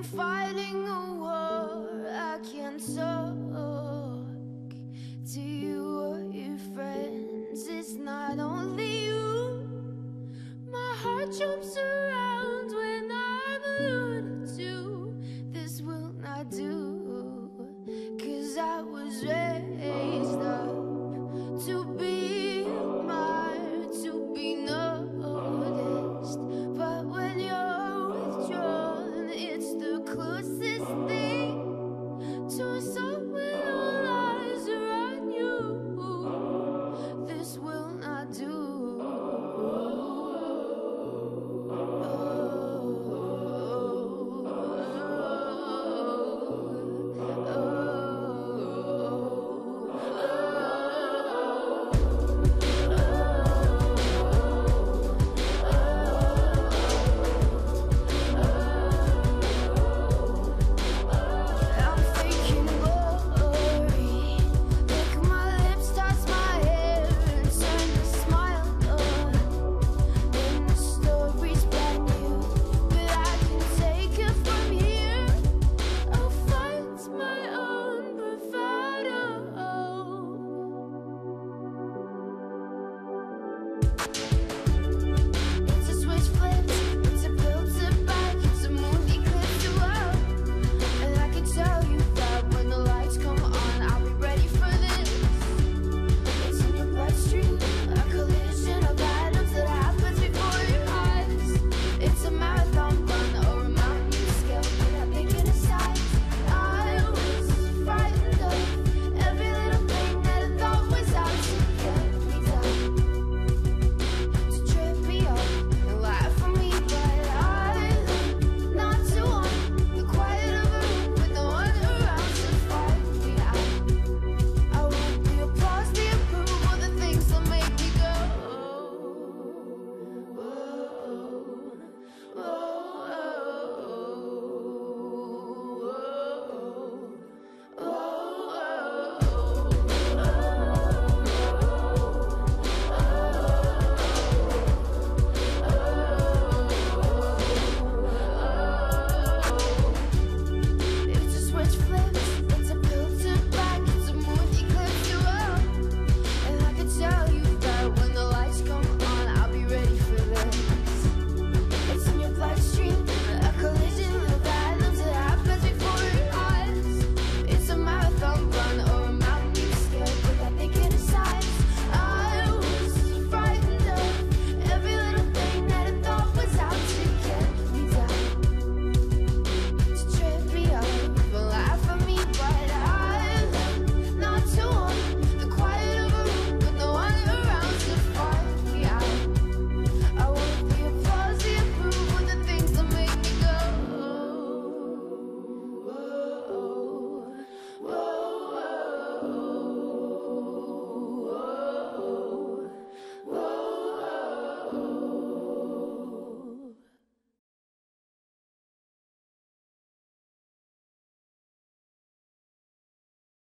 I'm fighting a war I can't talk to you or your friends. It's not only you. My heart jumps around when I'm alone too. This will not do Cause I was raised